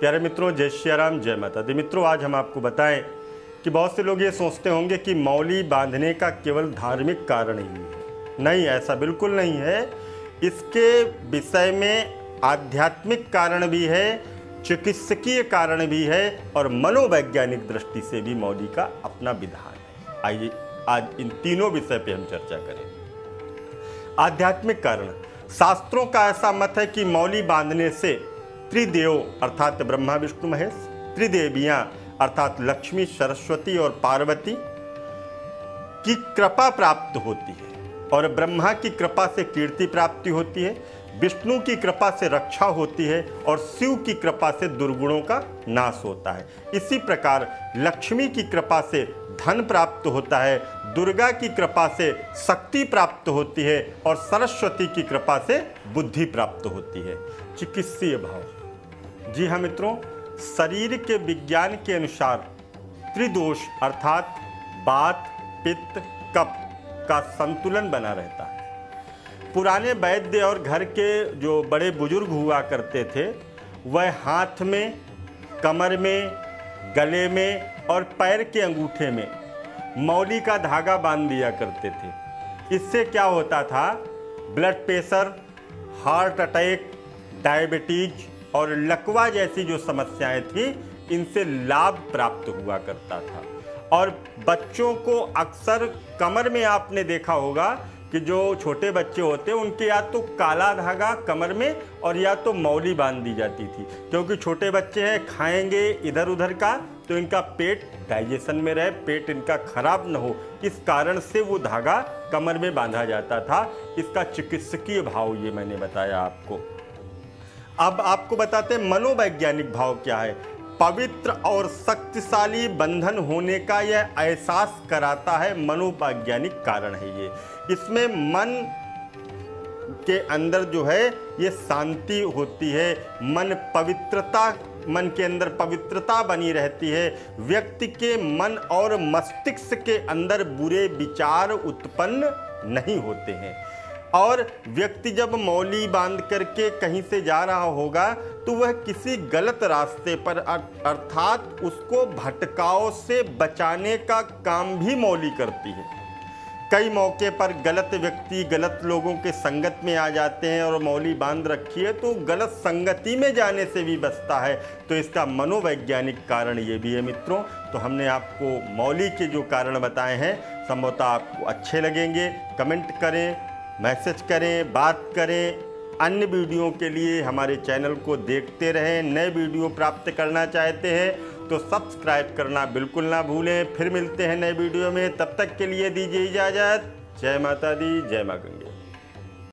प्यारे मित्रों, जय श्री राम, जय माता दी। मित्रों, आज हम आपको बताएँ कि बहुत से लोग ये सोचते होंगे कि मौली बांधने का केवल धार्मिक कारण ही है। नहीं, ऐसा बिल्कुल नहीं है। इसके विषय में आध्यात्मिक कारण भी है, चिकित्सकीय कारण भी है और मनोवैज्ञानिक दृष्टि से भी मौली का अपना विधान है। आइए, आज इन तीनों विषय पर हम चर्चा करें। आध्यात्मिक कारण। शास्त्रों का ऐसा मत है कि मौली बांधने से त्रिदेव, अर्थात ब्रह्मा विष्णु महेश, त्रिदेवियाँ, अर्थात लक्ष्मी, सरस्वती और पार्वती की कृपा प्राप्त होती है। और ब्रह्मा की कृपा से कीर्ति प्राप्ति होती है, विष्णु की कृपा से रक्षा होती है और शिव की कृपा से दुर्गुणों का नाश होता है। इसी प्रकार लक्ष्मी की कृपा से धन प्राप्त होता है, दुर्गा की कृपा से शक्ति प्राप्त होती है और सरस्वती की कृपा से बुद्धि प्राप्त होती है। चिकित्सीय भाव। जी हाँ मित्रों, शरीर के विज्ञान के अनुसार त्रिदोष अर्थात बात, पित्त कप का संतुलन बना रहता है। पुराने वैद्य और घर के जो बड़े बुज़ुर्ग हुआ करते थे, वह हाथ में, कमर में, गले में और पैर के अंगूठे में मौली का धागा बाँध दिया करते थे। इससे क्या होता था? Blood pressure, heart attack, diabetes और लकवा जैसी जो समस्याएँ थी, इनसे लाभ प्राप्त हुआ करता था। और बच्चों को अक्सर कमर में आपने देखा होगा कि जो छोटे बच्चे होते हैं, उनके या तो काला धागा कमर में और या तो मौली बाँध दी जाती थी। क्योंकि छोटे बच्चे हैं, खाएँगे इधर उधर का तो इनका पेट डाइजेशन में रहे, पेट इनका खराब न हो। इस कारण से वो धागा कमर में बांधा जाता था। इसका चिकित्सकीय भाव ये मैंने बताया आपको। अब आपको बताते हैं मनोवैज्ञानिक भाव क्या है। पवित्र और शक्तिशाली बंधन होने का यह एहसास कराता है, मनोवैज्ञानिक कारण है ये। इसमें मन के अंदर जो है, ये शांति होती है, मन पवित्रता, मन के अंदर पवित्रता बनी रहती है। व्यक्ति के मन और मस्तिष्क के अंदर बुरे विचार उत्पन्न नहीं होते हैं। और व्यक्ति जब मौली बाँध करके कहीं से जा रहा होगा तो वह किसी गलत रास्ते पर अर्थात उसको भटकाव से बचाने का काम भी मौली करती है। कई मौके पर गलत व्यक्ति गलत लोगों के संगत में आ जाते हैं और मौली बाँध रखी है तो गलत संगति में जाने से भी बचता है। तो इसका मनोवैज्ञानिक कारण ये भी है मित्रों। तो हमने आपको मौली के जो कारण बताए हैं, संभवतः आपको अच्छे लगेंगे। कमेंट करें मैसेज करें, बात करें, अन्य वीडियो के लिए हमारे चैनल को देखते रहें, नए वीडियो प्राप्त करना चाहते हैं तो सब्सक्राइब करना बिल्कुल ना भूलें। फिर मिलते हैं नए वीडियो में, तब तक के लिए दीजिए इजाज़त। जय माता दी, जय माँ